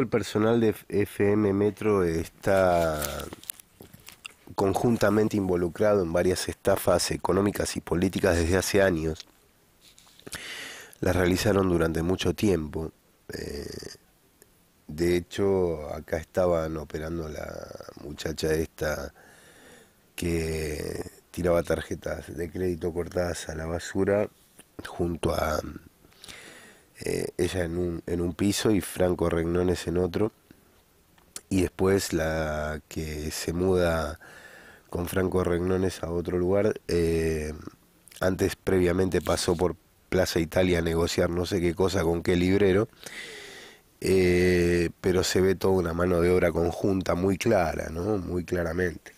El personal de FM Metro está conjuntamente involucrado en varias estafas económicas y políticas desde hace años. Las realizaron durante mucho tiempo. Eh, de hecho, acá estaban operando la muchacha esta que tiraba tarjetas de crédito cortadas a la basura junto a ella en un, en un piso y Franco Regnones en otro. Y después la que se muda con Franco Regnones a otro lugar, eh, antes previamente pasó por Plaza Italia a negociar no sé qué cosa con qué librero, eh, pero se ve toda una mano de obra conjunta muy clara, ¿no? Muy claramente.